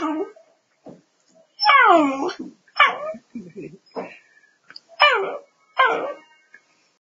Oh. Oh.